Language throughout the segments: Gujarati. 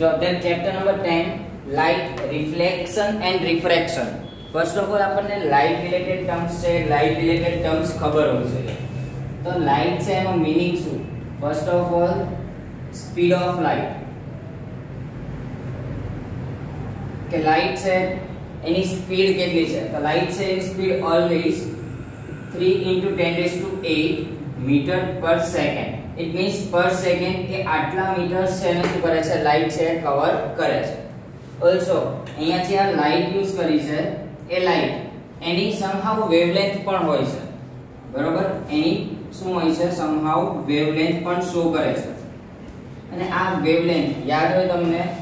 જો અત્યારે chapter number 10 light reflection and refraction first of all આપણને લાઇટ રિલેટેડ ટર્મ્સ છે લાઇટ રિલેટેડ ટર્મ્સ ખબર હોવી જોઈએ તો લાઇટ છે એનો મીનિંગ શું first of all speed of light કે લાઇટ છે એની સ્પીડ કેટલી છે તો લાઇટ છે એની speed always 3 into 10 raised to 8 meter per second it means per second એ આટલા મીટર છે શું કરે છે? લાઇટ છે કવર કરે છે. ઓલસો અહીંયા જે આ લાઇટ યુઝ કરી છે, એ લાઇટ એની સમહાઉ વેવલેન્થ પણ હોય છે. બરોબર? એની શું હોય છે? સમહાઉ વેવલેન્થ પણ શો કરે છે. અને આ વેવલેન્થ યાદ હોય તમને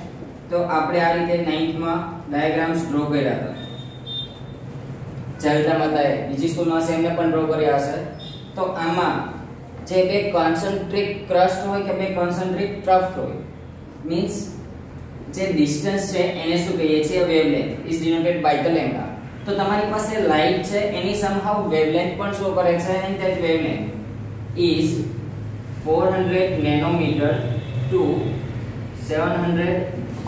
તો આપણે આ રીતે 9th માં ડાયાગ્રામ્સ ડ્રો કર્યા હતા. ચાલતા મતાએ. બીજી સ્કૂલમાં સેમને પણ ડ્રો કર્યા હશે. તો આમાં જે બે કોન્સન્ટ્રિક ક્રસ્ટ હોય કે બે કોન્સન્ટ્રિક ટ્રફ હોય. મીન્સ જે ડિસ્ટન્સ છે, એને શું કહીએ છીએ? Wavelength is denoted by the lambda તો તમારી પાસે લાઇટ છે, એની સમહાઉ વેવલેન્થ પણ શો કરે છે and that wavelength is 400 nanometer to 700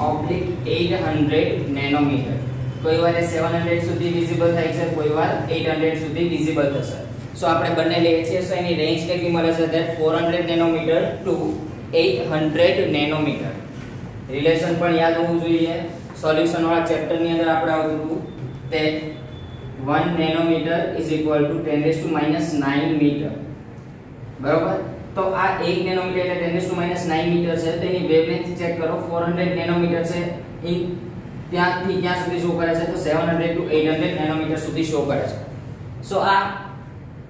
oblique 800 nanometer કોઈ વાર 700 સુધી વિઝિબલ થાય છે, કોઈ વાર 800 સુધી વિઝિબલ થશે. સો આપણે બંને લઈએ છીએ. સો એની રેન્જ કેટલી મળે છે? That 400 nanometer to 800 nanometer relation પણ યાદ હોવું જોઈએ. સોલ્યુશન વાળા ચેપ્ટરની અંદર આપણે આવતું હતું તે 1 nanometer is equal to 10 to -9 meter બરોબર? તો આ 1 નેનોમીટર એટલે 10 ટુ -9 મીટર છે. તો એની વેવલેન્થ ચેક કરો. 400 નેનોમીટર છે. ઇન ત્યાંથી ત્યાં સુધી શો કરે છે. તો 700 ટુ 800 નેનોમીટર સુધી શો કરે છે. સો આ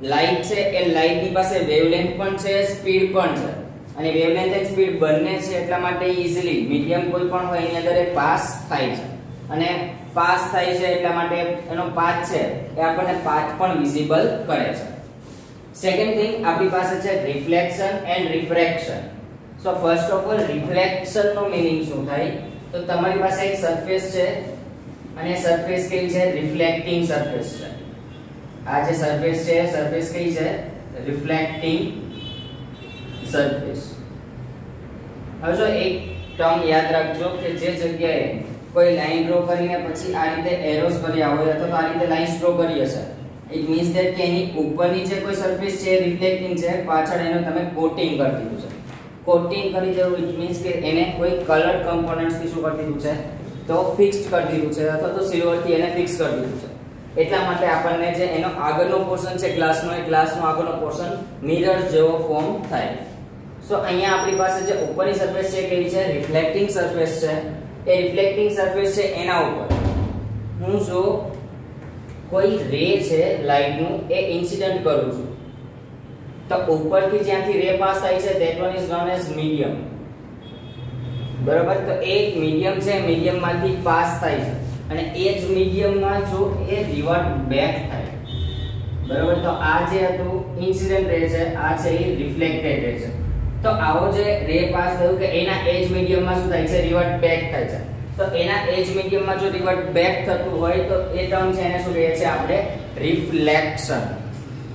લાઇટ છે એ લાઇટની પાસે વેવલેન્થ પણ છે સ્પીડ પણ છે. અને વેવલેન્થ એન્ડ સ્પીડ બંને છે એટલા માટે ઈઝીલી મીડિયમ કોઈ પણ હોય એની અંદર એ પાસ થાય છે. અને પાસ થાય છે એટલા માટે એનો પાથ છે એ આપણને પાથ પણ વિઝિબલ કરે છે. સેકન્ડ થિંગ આપણી પાસે છે reflection and refraction so first of all reflection no meaning શું થાય? તો તમારી પાસે એક સરફેસ છે અને સરફેસ કેવી છે? રિફ્લેક્ટિંગ સરફેસ છે. આ જે સરફેસ છે સરફેસ કઈ છે? રિફ્લેક્ટિંગ સરફેસ હવે જો એક ટર્મ યાદ રાખજો કે જે જગ્યાએ કોઈ લાઈન ડ્રો કરીને પછી આ રીતે એરોસ કર્યા હોય અથવા તો આ રીતે લાઈન ડ્રો કરી હશે. ઇટ મીન્સ ધેટ કે એની ઉપરની જે કોઈ સરફેસ છે રિફ્લેક્ટિંગ છે, પાછળ એનો તમે કોટિંગ કરી દીધું છે. કોટિંગ કરી દેવું ઇટ મીન્સ કે એને કોઈ કલર કમ્પોનન્ટ્સથી શું કરી દીધું છે? તો ફિક્સ્ડ કરી દીધું છે, અથવા તો સિલ્વરથી એને ફિક્સ કરી દીધું છે. એટલા માટે આપણને જે એનો આગળનો પોર્શન છે ગ્લાસનો એ ક્લાસનો આગળનો પોર્શન મિરર જેવો ફોર્મ થાય. સો અહીંયા આપણી પાસે જે ઉપરની સરફેસ છે, કેવી છે? રિફ્લેક્ટિંગ સરફેસ છે. એ રિફ્લેક્ટિંગ સરફેસ છે એના ઉપર. હું જો કોઈ રે છે લાઇટનું એ ઇન્સિડન્ટ કરું છું. તો ઉપરથી જ્યાંથી રે પાસ થાય છે that one is known as medium બરાબર? તો એક મીડિયમ છે મીડિયમમાંથી પાસ થાય છે. અને એ જ મીડિયમમાં જો એ રિવર્ટ બેક થાય, બરાબર? તો આ જે હતું ઇન્સિડન્ટ રે છે, આ છે એ રિફ્લેક્ટેડ રે છે. તો આવો જે રે પાસ થયું કે એના એજ મીડિયમમાં શું થાય છે? રિવર્ટ બેક થાય છે. તો એના એજ મીડિયમમાં જો રિવર્ટ બેક થતું હોય, તો એ ટર્મ છે એને શું કહે છે આપણે? રિફ્લેક્શન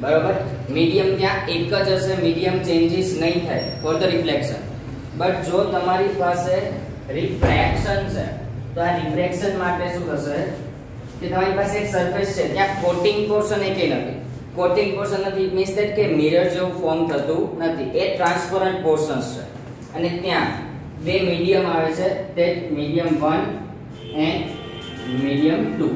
બરાબર? મીડિયમ ત્યાં એક જ હશે મીડિયમ ચેન્જીસ નહીં થાય ફોર ધ રિફ્લેક્શન બટ જો તમારી પાસે રિફ્રેક્શન છે તો આ રિફ્રેક્શન માટે શું થશે? કે તમારી પાસે એક સરફેસ છે, ત્યાં કોટિંગ પોર્શન એકે નથી. કોટિંગ પોર્શન નથી મીન્સ ધેટ કે મિરર જેવું ફોર્મ થતું નથી. એ ટ્રાન્સપરન્ટ પોર્શન્સ છે. અને ત્યાં બે મીડિયમ આવે છે તે મીડિયમ 1 એન્ડ મીડિયમ 2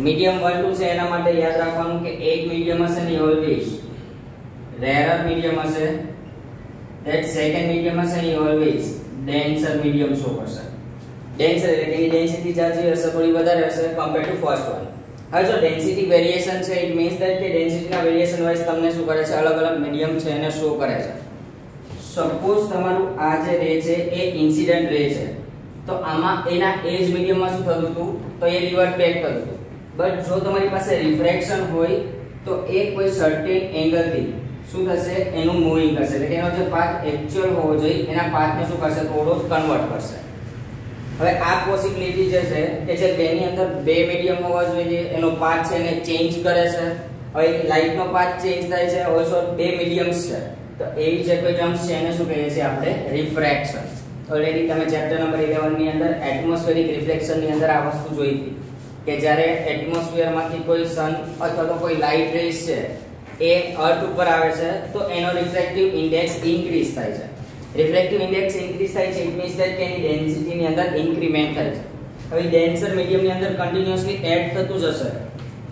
મીડિયમ 1 2 છે, એના માટે યાદ રાખવાનું કે એક મીડિયમ હશે ને ઓલવેઝ રેરર મીડિયમ હશે. દેટ સેકન્ડ મીડિયમ હશે ને ઓલવેઝ ડેન્સર મીડિયમ શો કરશે. ડેન્સર એટલે કે ડેન્સિટી જાજી હશે થોડી વધારે હશે કમ્પેર ટુ ફર્સ્ટ વન હવે જો ડેન્સિટી વેરિએશન છે ઇટ મીન્સ ધેટ કે ડેન્સિટીના વેરિએશન વાઇઝ તમને શું કરે છે? અલગ અલગ મીડિયમ છે એને શો કરે છે. સપોઝ તમારું આ જે રે છે, એ ઇન્સિડન્ટ રે છે. તો આમાં એના એજ મીડિયમમાં શું થતું હતું? તો એ રિવર્ટ બેક થતું હતું. બટ જો તમારી પાસે રિફ્રેક્શન હોય, તો એ કોઈ સર્ટેન એંગલથી શું થશે? એનું મૂવિંગ કરશે એટલે એનો જે પાથ એક્ચ્યુઅલ હોવો જોઈએ, એના પાથને શું કરશે? થોડો કન્વર્ટ કરશે. હવે આ પોસિબિલિટી જે છે કે જે બેની અંદર બે મીડિયમ હોવા જોઈએ, એનો પાથ છે એને ચેન્જ કરે છે. હવે લાઇટનો પાથ ચેન્જ થાય છે ઓલસો બે મીડિયમ્સ છે. તો એવી જે કોઈ ટર્મ્સ છે, એને શું કહીએ છીએ આપણે? રિફ્રેક્શન ઓલરેડી તમે ચેપ્ટર નંબર ઇલેવનની અંદર એટમોસ્ફેરિક રિફ્લેક્શનની અંદર આ વસ્તુ જોઈ હતી. કે જ્યારે એટમોસ્ફિયરમાંથી કોઈ સન અથવા તો કોઈ લાઇટ રેસ છે, એ અર્થ ઉપર આવે છે, તો એનો રિફ્રેક્ટિવ ઇન્ડેક્સ ઇન્ક્રીઝ થાય છે. રિફ્રેક્ટિવ ઇન્ડેક્સ ઇન્ક્રીઝ થાય છે ઇટ મીન્સ ધેટ કે એની ડેન્સિટી ની અંદર ઇન્ક્રીમેન્ટ થાય છે. હવે ડેન્સર મીડિયમની અંદર કન્ટિન્યુઅસલી એડ થતું જશે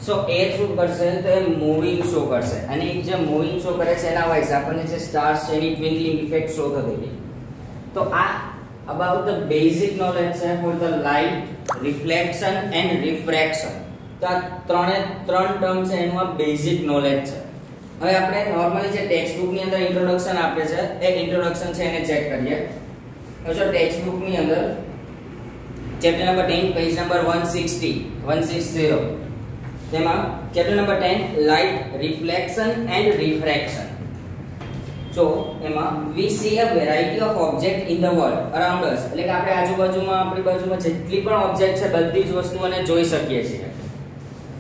સો એ શું કરશે તો એ મૂવિંગ શો કરશે. અને એ જે મૂવિંગ શો કરે છે, એના વાઇઝ આપણને જે સ્ટાર્સ છે, એની ટ્વિંકલિંગ ઇફેક્ટ શો થતી હતી. તો આ અબાઉટ ધ બેઝિક નોલેજ છે for the light reflection and refraction તો આ ત્રણે ત્રણ ટર્મ છે, એનું આ બેઝિક નોલેજ છે. હવે આપણે નોર્મલી જે ટેક્સ્ટ બુકની અંદર ઇન્ટ્રોડક્શન આપે છે, એ ઇન્ટ્રોડક્શન છે એને ચેક કરીએ. તો જો ટેક્સ્ટ બુકની અંદર ચેપ્ટર નંબર 10 પેજ નંબર 160 160 તેમાં chapter number 10 light reflection and refraction જો એમાં we see a variety of object in the world around us એટલે કે આપણે આજુબાજુમાં, આપણી બાજુમાં જેટલી પણ ઓબ્જેક્ટ છે, બધી જ વસ્તુઓને જોઈ શકીએ છીએ.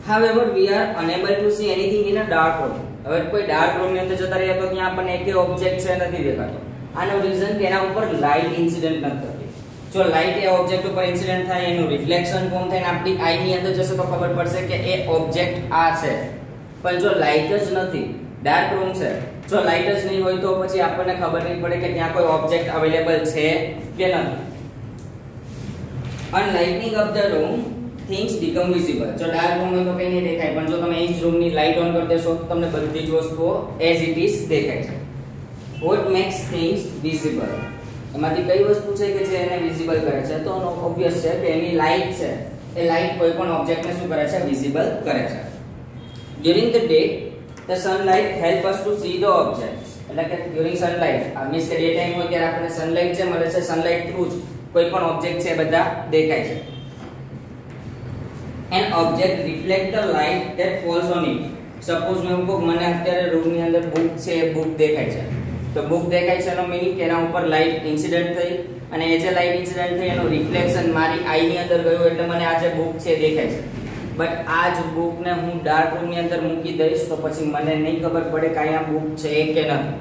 However we are unable to see anything in a dark room. હવે કોઈ ડાર્ક રૂમની અંદર જતા રહ્યા તો ત્યાં આપણને એકે ઓબ્જેક્ટ છે નથી દેખાતો. આનો રીઝન એના ઉપર લાઇટ ઇન્સિડન્ટ નથી થતી. જો લાઇટ એ ઓબ્જેક્ટ ઉપર ઇન્સિડન્ટ થાય, એનું રિફ્લેક્શન ફોર્મ થાય આપણી આઈ ની અંદર જશે તો ખબર પડશે કે એ ઓબ્જેક્ટ આ છે. પણ જો લાઇટ જ નથી ડાર્ક રૂમ છે, જો લાઇટ જ નહીં હોય તો પછી આપણને ખબર નહીં પડે કે ત્યાં કોઈ ઓબ્જેક્ટ અવેલેબલ છે કે નથી. On lighting of the room things become visible જો ડાર્ક રૂમ હોય તો કંઈ નહીં દેખાય, પણ જો તમે એ જ રૂમની લાઇટ ઓન કરી દેશો, તો તમને બધી જ વસ્તુઓ એઝ ઇટ ઇઝ દેખાય છે. વોટ મેક્સ થિંગ્સ વિઝિબલ એમાંથી કઈ વસ્તુ છે કે જે એને વિઝિબલ કરે છે? તો ઓબ્વિયસ છે કે એની લાઇટ છે. એ લાઇટ કોઈ પણ ઓબ્જેક્ટને શું કરે છે? વિઝિબલ કરે છે. During the day the sunlight help us to see the objects. એટલે કે ડ્યુરિંગ સનલાઇટ આ મીન્સ કે ડે ટાઈમ હોય ત્યારે આપણને સનલાઇટ જે મળે છે સનલાઇટ થ્રુ જ કોઈ પણ ઓબ્જેક્ટ છે બધા દેખાય છે. An object reflect the light that falls on it. Suppose મેં કહું મને અત્યારે રૂમની અંદર બુક છે બુક દેખાય છે. તો બુક દેખાય છે એનો મીનિંગ કે એના ઉપર લાઇટ ઇન્સિડન્ટ થઈ અને એ જે લાઇટ ઇન્સિડન્ટ થઈ એનું રિફ્લેક્શન મારી આઈની અંદર ગયું એટલે મને આ જે બુક છે દેખાય છે. બટ આ જ બુકને હું ડાર્ક રૂમની અંદર મૂકી દઈશ તો પછી મને નહીં ખબર પડે કે અહીંયા બુક છે કે નથી.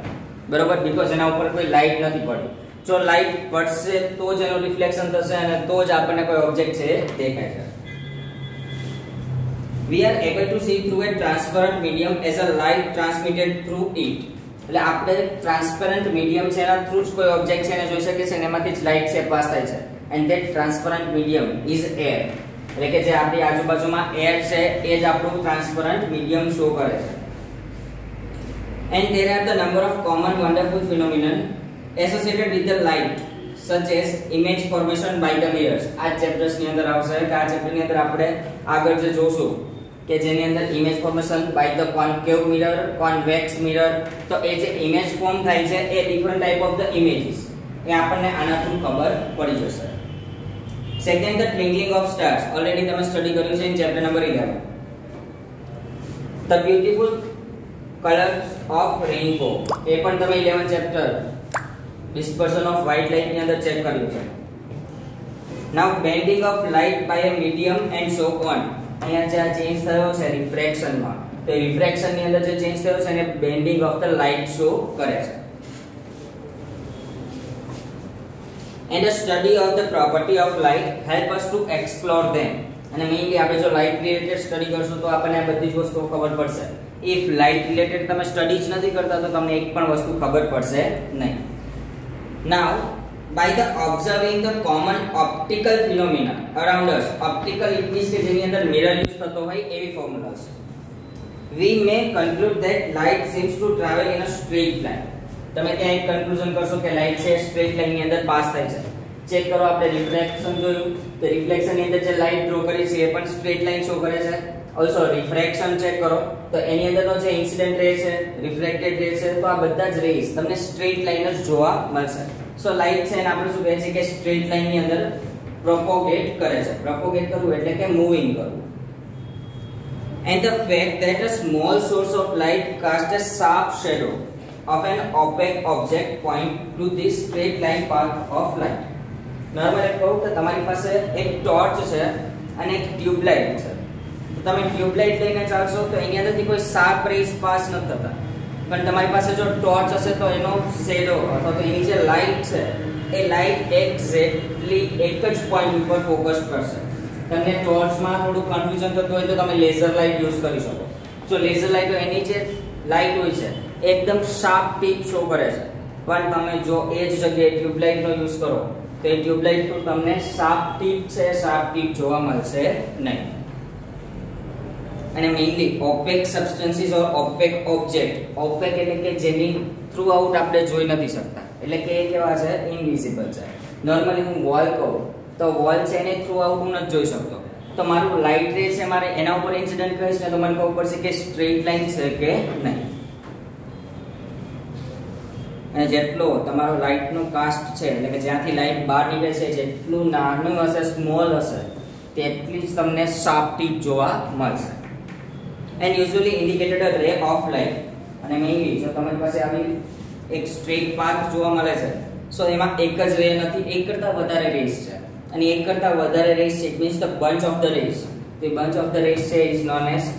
બરોબર? બીકોઝ એના ઉપર કોઈ લાઇટ નથી પડી જો લાઇટ પડશે તો જ એનું રિફ્લેક્શન થશે અને તો જ આપણને કોઈ ઓબ્જેક્ટ છે દેખાય છે. We are able to see through a transparent medium as a light transmitted through it એટલે આપણે ટ્રાન્સપરન્ટ મીડિયમ છે એના થ્રુ જ કોઈ ઓબ્જેક્ટ છે એને જોઈ શકીએ છીએ અને એમાંથી જ લાઇટ છે પાસ થાય છે and that transparent medium is air એટલે કે જે આપણી આજુબાજુમાં એર છે એ જ આપણું ટ્રાન્સપરન્ટ મીડિયમ શો કરે છે and there are the number of common wonderful phenomenon associated with the light such as image formation by the mirrors આ ચેપ્ટર્સની અંદર આવશે કે આ ચેપ્ટરની અંદર આપણે આગળ જે જોશું કે જેની અંદર image formation by the concave mirror convex mirror તો એ જે ઇમેજ ફોર્મ થાય છે, એ different type of the images એ આપણને આનાથી ખબર પડી જશે. Second the twinkling of stars already તમે સ્ટડી કર્યું છે in chapter number 11 the beautiful colours of rainbow એ પણ તમે 11 ચેપ્ટર ડિસ્પર્શન ઓફ વ્હાઇટ લાઇટની અંદર ચેક કર્યું છે. Now bending of light by a medium and so on. અહીંયા જે આ ચેન્જ થયો છે રિફ્રેક્શનમાં તો રિફ્રેક્શનની અંદર જે ચેન્જ થયો છે એને bending of the light show કરે છે. And the study of the property of light help us to explore them. અને મેઇનલી આપણે જો લાઇટ રિલેટેડ સ્ટડી કરશું તો આપણને આ બધી જ વસ્તુઓ ખબર પડશે. ઇફ લાઇટ રિલેટેડ તમે સ્ટડી જ નથી કરતા તો તમને એક પણ વસ્તુ ખબર પડશે નહીં. Now by the observing the common optical phenomena around us. Optical means કે જેની અંદર મિરર યુઝ થતો હોય એવી formulas. We may conclude that light seems to travel in a straight line. તમે ત્યાં એક કન્ક્લુઝન કરશો કે લાઇટ છે સ્ટ્રેટ લાઇનની અંદર પાસ થાય છે. ચેક કરો, આપણે રિફ્લેક્શન જોયું. તો રિફ્લેક્શનની અંદર જે લાઇટ ડ્રો કરી છે, એ પણ સ્ટ્રેટ લાઇન શો કરે છે. ઓલસો રિફ્રેક્શન ચેક કરો. તો એની અંદરનો જે ઇન્સિડન્ટ રે છે રિફ્લેક્ટેડ રે છે, તો આ બધા જ રેસ તમને સ્ટ્રેટ લાઈન જ જોવા મળશે. સો લાઈટ છે એને આપણે શું કહે છે કે સ્ટ્રેટ લાઈનની અંદર પ્રોપોગેટ કરે છે. પ્રોપોગેટ કરવું એટલે કે મૂવિંગ કરવું. And the fact that a small source of light casts a sharp shadow of an opaque object point to this straight line path of light. Normally કહું કે તમારી પાસે એક ટોર્ચ છે અને એક ટ્યુબલાઇટ છે. તમે ટ્યુબલાઇટ લઈને ચાલશો તો એની અંદરથી કોઈ શાર્પ રેઝ પાસ નથી થતા. પણ તમારી પાસે જો ટોર્ચ હશે તો એનો શેડો અથવા તો એની જે લાઇટ છે, એ લાઇટ એક્ઝેક્ટલી એક જ પોઈન્ટ ઉપર ફોકસ કરશે. તમને ટોર્ચમાં થોડું કન્ફ્યુઝન થતું હોય તો તમે લેઝર લાઇટ યુઝ કરી શકો. જો લેઝર લાઇટ એની જે લાઇટ હોય છે, એકદમ શાર્પ ટીપ શો કરે છે. પણ તમે જો એ જ જગ્યાએ ટ્યુબલાઇટનો યુઝ કરો, તો એ ટ્યુબલાઇટ તો તમને શાર્પ ટીપ છે શાર્પ ટીપ જોવા મળશે નહીં. અને mainly opaque substances or opaque object opaque એટલે કે જેની થ્રુ આઉટ આપણે જોઈ નથી શકતા. એટલે કે એ કેવા છે? ઇનવિઝિબલ છે. નોર્મલી હું વોલ કહું, તો વોલ છે એને થ્રુ આઉટ હું નથી જોઈ શકતો. તો મારું લાઇટ રે છે, મારે એના ઉપર ઇન્સિડન્ટ કહીશ ને તો મને ખબર પડશે કે સ્ટ્રેટ લાઇન છે કે નહીં. અને જેટલો તમારો લાઇટનો કાસ્ટ છે, એટલે કે જ્યાંથી લાઇટ બહાર નીકળે છે, જેટલું નાનું હશે સ્મોલ હશે, તેટલી જ તમને શાર્પ ટીપ જોવા મળશે. એન્ડ યુઝ્યુઅલી ઇન્ડિકેટેડ અ રે ઓફ લાઇટ અને મેઇનલી જો તમારી પાસે આવી એક સ્ટ્રેટ પાથ જોવા મળે છે. સો એમાં એક જ રે નથી, એક કરતાં વધારે રેસ છે. અને એક કરતાં વધારે રેસ છે it means the bunch of the rays તો બંચ ઓફ ધ રેસ છે is known as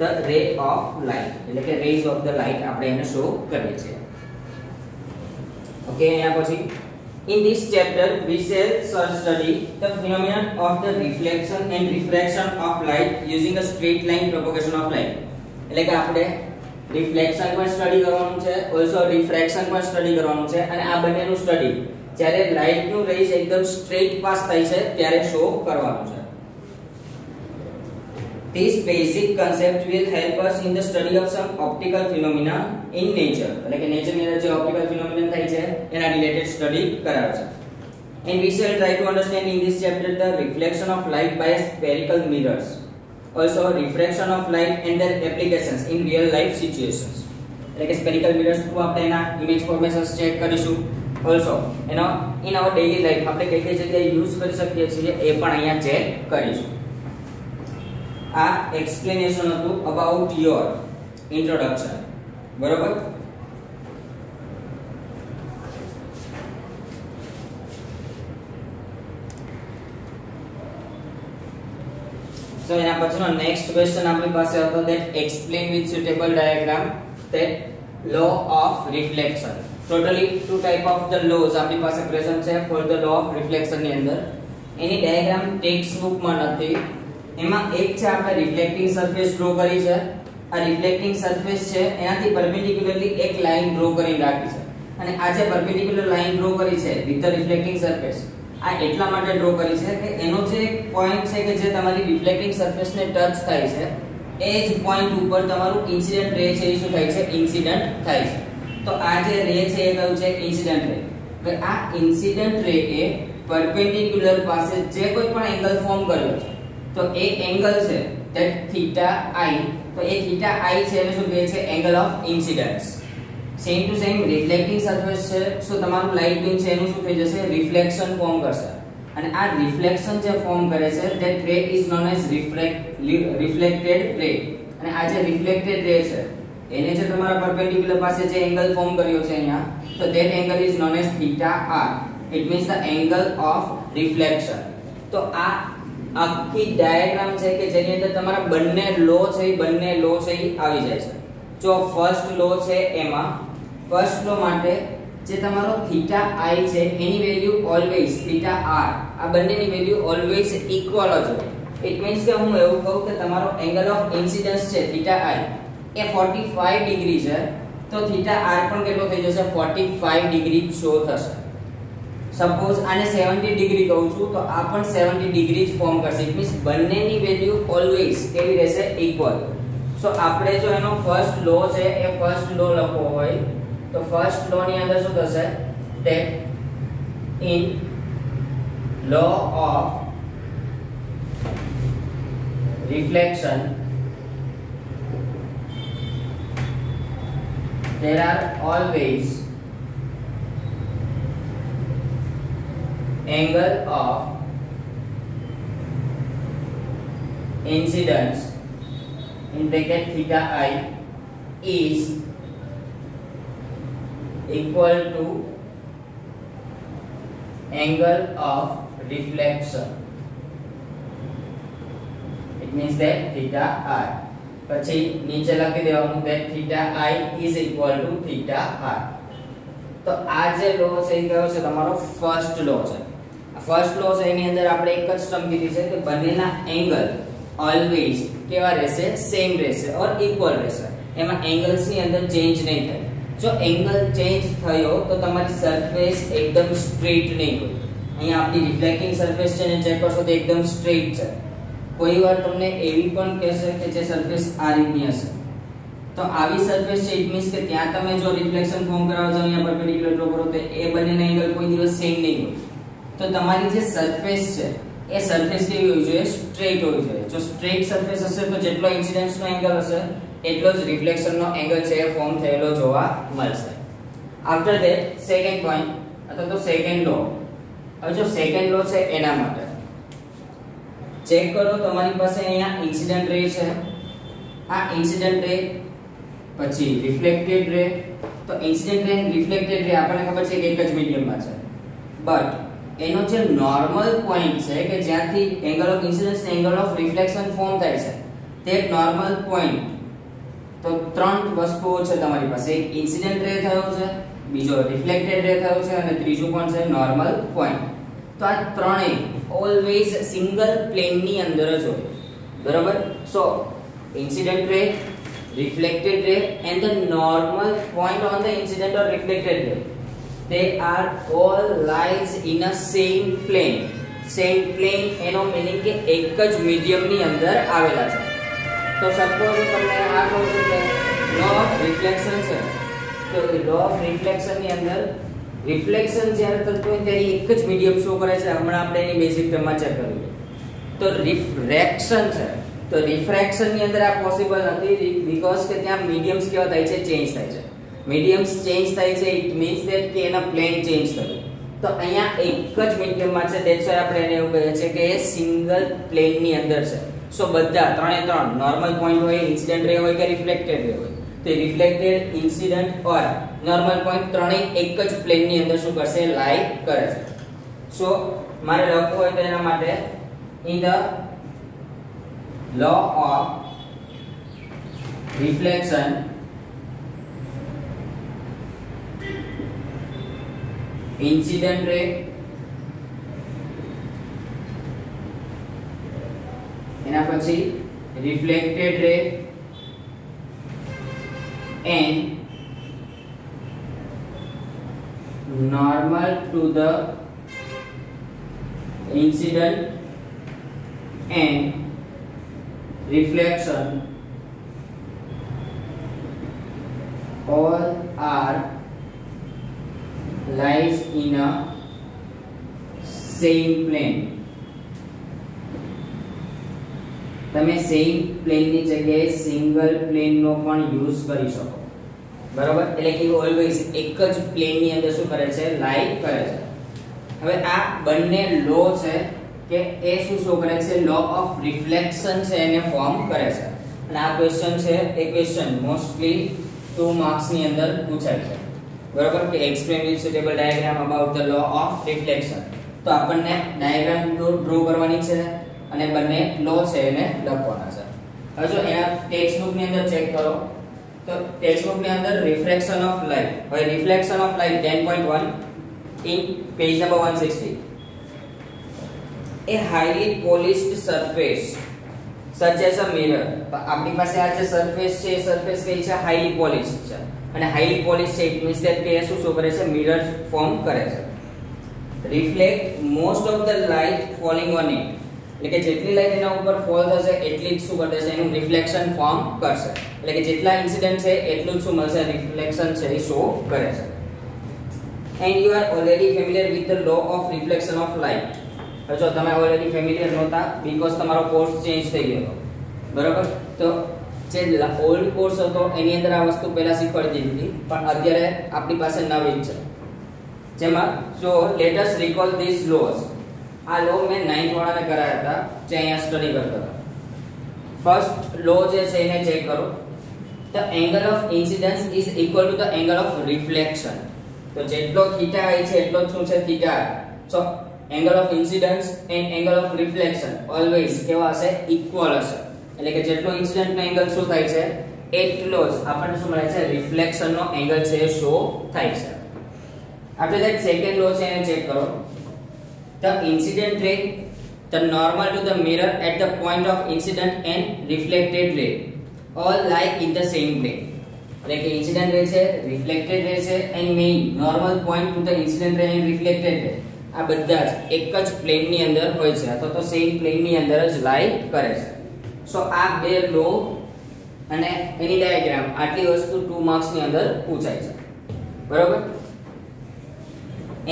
the ray of light એટલે કે રેઝ ઓફ ધ લાઇટ આપણે એને શો કરીએ છીએ. ઓકે અહીંયા પછી in this chapter we shall study the phenomenon of the reflection and refraction of light using a straight line propagation of light એટલે કે આપણે રિફ્લેક્શન પણ સ્ટડી કરવાનું છે ઓલસો રિફ્રેક્શન પણ સ્ટડી કરવાનું છે અને આ બંનેનું સ્ટડી જ્યારે લાઇટનું રેઝ એકદમ સ્ટ્રેટ પાસ થાય છે ત્યારે શો કરવાનું છે This basic concept will help us in the study of some optical phenomena in nature. એટલે કે nature ની અંદર જે optical phenomena થાય છે એના related study કરાવે છે. And we shall try to understand in this chapter the reflection of light by spherical mirrors. Also refraction of light and their applications in real life situations. એટલે કે spherical mirrors થ્રુ આપણે એના image formations ચેક કરીશું. Also એનો in our daily life આપણે કઈ કઈ જગ્યાએ યુઝ કરી શકીએ છીએ એ પણ અહીંયા ચેક કરીશું. આ એક્સપ્લેનેશન હતું અબાઉટ યોર ઇન્ટ્રોડક્શન બરોબર? સો એના પછીનો નેક્સ્ટ ક્વેશ્ચન આપણી પાસે હતો that explain with suitable diagram that law of reflection totally two type of the laws આપણી પાસે પ્રેઝન્ટ છે. ફોર ધ લો ઓફ રિફ્લેક્શનની અંદર. એની ડાયાગ્રામ ટેક્સ્ટ બુકમાં નથી. એમાં એક છે આપણે રિફ્લેક્ટિંગ સરફેસ ડ્રો કરી છે. આ રિફ્લેક્ટિંગ સરફેસ છે, એનાથી પરપેન્ડિક્યુલરલી એક લાઈન ડ્રો કરીને રાખી છે. અને આ જે પરપેન્ડિક્યુલર લાઈન ડ્રો કરી છે વિથ ધ રિફ્લેક્ટિંગ સરફેસ આ એટલા માટે ડ્રો કરી છે કે એનો જે પોઈન્ટ છે કે જે તમારી રિફ્લેક્ટિંગ સરફેસને ટચ થાય છે, એ જ પોઈન્ટ ઉપર તમારું ઇન્સિડન્ટ રે છે, એ શું થાય છે? ઇન્સિડન્ટ થાય છે. તો આ જે રે છે, એ કયું છે? ઇન્સિડન્ટ રે હવે આ ઇન્સિડન્ટ રે એ પરપેન્ડિક્યુલર પાસે જે કોઈ પણ એંગલ ફોર્મ કર્યો છે તો એ એંગલ છે ધેટ થીટા i, તો એ થીટા i છે, એને શું કહે છે? Angle of incidence same to same reflecting surface છે સો તમારું લાઇટ બીમ છે, એનું શું થઈ જશે? રિફ્લેક્શન ફોર્મ કરશે. અને આ રિફ્લેક્શન જે ફોર્મ કરે છે that ray is known as reflect reflected ray અને આ જે રિફ્લેક્ટેડ રે છે, એને જે તમારા પરપેન્ડિક્યુલર પાસે જે એંગલ ફોર્મ કર્યો છે અહીંયા, તો that angle is known as theta r. It means the angle of reflection તો આ આખી ડાયાગ્રામ છે કે જેની અંદર તમારા બંને લો છે એ બંને લો છે એ આવી જાય છે. જો ફર્સ્ટ લો છે એમાં ફર્સ્ટ લો માટે જે તમારો થીટા આઈ છે, એની વેલ્યુ ઓલવેઝ થીટા આર આ બંનેની વેલ્યુ ઓલવેઝ ઇક્વલ જ હોય. ઇટ મીન્સ કે હું એવું કહું કે તમારો એંગલ ઓફ ઇન્સિડન્સ છે થીટા આઈ એ 45 ડિગ્રી છે, તો થીટા આર પણ કેટલો થઈ જશે? 45 ડિગ્રી શો થશે. સપોઝ આને 70 ડિગ્રી કહું છું, તો આ પણ 70 ડિગ્રી જ ફોર્મ કરશે. ઇટ મીન્સ બંનેની વેલ્યુ ઓલવેઝ કેવી રહેશે ઇક્વલ સો આપણે જો એનો ફર્સ્ટ લો છે, એ ફર્સ્ટ લો લખવો હોય, તો ફર્સ્ટ લો ની અંદર શું થશે? Take in law of reflection there are always angle of incidence in bracket theta i is equal to angle of reflection it means that theta i પછી નીચે લખી દેવાનું that theta i is equal to theta r તો આ જે લો છે એ કયો છે તમારો ફર્સ્ટ લો છે ફર્સ્ટ લો છે, એની અંદર આપણે એક જ ટર્મ કીધી છે કે બંનેના એંગલ ઓલવેઝ કેવા રહેશે? સેમ રહેશે ઓર ઇક્વલ રહેશે. એમાં એંગલ્સની અંદર ચેન્જ નહીં થાય. જો એંગલ ચેન્જ થયો, તો તમારી સરફેસ એકદમ સ્ટ્રેટ નહીં હોય. અહીંયા આપણી રિફ્લેક્ટિંગ સરફેસ છે ને ચેક કરશો તો એકદમ સ્ટ્રેટ છે. કોઈ વાર તમને એવી પણ કહેશે કે જે સરફેસ આ રીતની હશે. તો આવી સરફેસ છે ઇટ મીન્સ કે ત્યાં તમે જો રિફ્લેક્શન ફોર્મ કરાવો છો, અહીંયા પરપેન્ડિક્યુલર ડ્રો કરો, તો એ બંનેના એંગલ કોઈ દિવસ સેમ નહીં હોય. તો તમારી જે સરફેસ છે, એ સરફેસ કેવી હોવી જોઈએ સ્ટ્રેટ હોવી જોઈએ. જો સ્ટ્રેટ સરફેસ હશે, તો જેટલો ઇન્સિડન્સનો એંગલ હશે, એટલો જ રિફ્લેક્શનનો એંગલ છે એ ફોર્મ થયેલો જોવા મળશે. આફ્ટર ધેટ સેકન્ડ પોઈન્ટ અથવા તો સેકન્ડ લો હવે જો સેકન્ડ લો છે એના માટે. ચેક કરો, તમારી પાસે અહીંયા ઇન્સિડન્ટ રે છે. આ ઇન્સિડન્ટ રે પછી રિફ્લેક્ટેડ રે તો ઇન્સિડન્ટ રે રિફ્લેક્ટેડ રે આપણને ખબર છે કે એક જ મીડિયમમાં છે. બટ એનો જે નોર્મલ પોઈન્ટ છે કે જ્યાંથી angle of incidence angle of reflection form થાય છે, તે નોર્મલ પોઈન્ટ તો ત્રણ વસ્તુઓ છે તમારી પાસે. એક ઇન્સિડન્ટ રે થયો છે, બીજો રિફ્લેક્ટેડ રે થયો છે, અને ત્રીજું કોણ છે નોર્મલ પોઈન્ટ તો આ ત્રણેય ઓલવેઝ સિંગલ પ્લેનની અંદર જ હોય. બરાબર? So incident ray reflected ray and the normal point on the incident or reflected ray. They are all lies in a same plane. Same plane એનો meaning કે એક જ મીડિયમની અંદર આવેલા છે. તો સપોઝ તમને આ કહું છું કે લો ઓફ રિફ્લેક્શન છે. તો લો ઓફ રિફ્લેક્શનની અંદર રિફ્લેક્શન જ્યારે થતું હોય ત્યારે એક જ મીડિયમ શો કરે છે. હમણાં આપણે એની બેઝિક ટર્મમાં ચેક કર્યું તો રિફ્રેક્શન છે. તો રિફ્રેક્શનની અંદર આ પોસિબલ નથી બીકોઝ કે ત્યાં મીડિયમ્સ કેવા થાય છે ચેન્જ થાય છે. મીડિયમ્સ ચેન્જ થાય છે ઇટ મીન્સ ધેટ કે એના પ્લેન ચેન્જ થયું તો અહીંયા એક જ મીડિયમમાં છે દેટ્સ વાય આપણે એને એવું કહીએ છીએ કે એ સિંગલ પ્લેનની અંદર છે. સો બધા, ત્રણે ત્રણ નોર્મલ પોઈન્ટ હોય ઇન્સિડન્ટ રે હોય કે રિફ્લેક્ટેડ રે હોય. તો reflected incident or normal point ત્રણેય એક જ પ્લેનની અંદર શું કરશે? લાઈ કરે છે. સો મારે લખવું હોય તો એના માટે in the law of reflection incident ray એના પછી reflected ray and normal to the incident and reflection all are lies in a same plane. તમે સેમ પ્લેનની જગ્યાએ સિંગલ પ્લેનનો પણ યુઝ કરી શકો. બરાબર? એટલે કે ઓલવેઝ એક જ પ્લેનની અંદર શું કરે છે? લાઈ કરે છે. હવે આ બંને લો છે કે એ શું શો કરે છે? લો ઓફ રિફ્લેક્શન છે એને ફોર્મ કરે છે. અને આ ક્વેશ્ચન છે, એ ક્વેશ્ચન મોસ્ટલી 2 માર્ક્સની અંદર પૂછાય છે. બરાબર કે explain with suitable diagram about the law of reflection તો આપણને ડાયાગ્રામ ડ્રો કરવાની છે અને બંને લો છે એને લખવાના છે. હવે જો એના ટેક્સ્ટ બુકની અંદર ચેક કરો, તો ટેક્સ્ટ બુકની અંદર રિફ્લેક્શન ઓફ લાઇટ હવે reflection of light 10.1 in page number 160 A highly polished surface such as a mirror આપણી પાસે આ જે સરફેસ છે, એ સરફેસ કઈ છે? હાઈલી પોલિશ્ડ છે. અને હાઈલી પોલિશ છે ઇટ મીન્સ ધેટ કે શું શો કરે છે મિરર ફોર્મ કરે છે. Reflect most of the light falling on it એટલે કે જેટલી લાઇટ એના ઉપર ફોલ થશે, એટલી જ શું કરે છે એનું રિફ્લેક્શન ફોર્મ કરશે. એટલે કે જેટલા ઇન્સિડન્ટ છે, એટલું જ શું મળશે રિફ્લેક્શન છે એ શો કરે છે. And you are already familiar with the law of reflection of light જો તમે ઓલરેડી ફેમિલિયર નહોતા બીકોઝ તમારો કોર્સ ચેન્જ થઈ ગયો. બરાબર? તો જે ઓલ્ડ કોર્સ હતો, એની અંદર આ વસ્તુ પહેલા શીખવાડી દીધી હતી, પણ અત્યારે આપણી પાસે નવી જ છે. જેમાં, જો let us recall these laws આ લો મેં 9th વાળાને કરાયા હતા, જે અહીંયા સ્ટડી કરતા હતા. ફર્સ્ટ લો જે છે, એને ચેક કરો. The angle of incidence is equal to the angle of reflection તો જેટલો થીટા આઈ છે, એટલો જ શું છે theta so angle of incidence and angle of reflection always કેવા હશે? ઇક્વલ હશે. એટલે કે જેટલો ઇન્સિડન્ટ એંગલ શું થાય છે? એટલો જ આપણને શું મળે છે? રિફ્લેક્શન નો એંગલ છે એ શો થાય છે. આપણે that સેકન્ડ લો છે, એને ચેક કરો. The incident ray the normal to the mirror at the point of incident and reflected ray all lie in the same plane. એટલે કે ઇન્સિડન્ટ રે છે રિફ્લેક્ટેડ રે છે and main normal point to the incident ray and reflected ray આ બધા જ એક જ પ્લેનની અંદર હોય છે, અથવા તો સેમ પ્લેનની અંદર જ લાઈ કરે છે. સો આ બે લો અને એની ડાયાગ્રામ આટલી વસ્તુ 2 માર્ક્સની અંદર પૂછાય છે. બરોબર?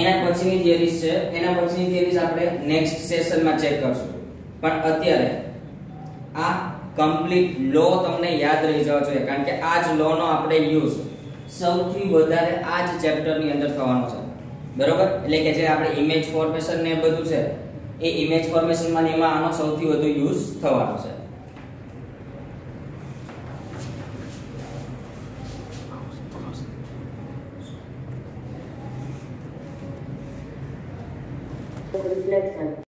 એના પછીની થિયરીઝ છે. એના પછીની થિયરીઝ આપણે નેક્સ્ટ સેશનમાં ચેક કરશું. પણ અત્યારે આ કમ્પ્લીટ લો તમને યાદ રહી જવા જોઈએ, કારણ કે આ જ લો નો આપણે યુઝ સૌથી વધારે આ જ ચેપ્ટરની અંદર થવાનો છે. બરોબર? એટલે કે જે આપણે ઇમેજ ફોર્મેશન ને બધું છે, એ ઇમેજ ફોર્મેશનમાં ને એમાં આનો સૌથી વધુ યુઝ થવાનો છે. Reflection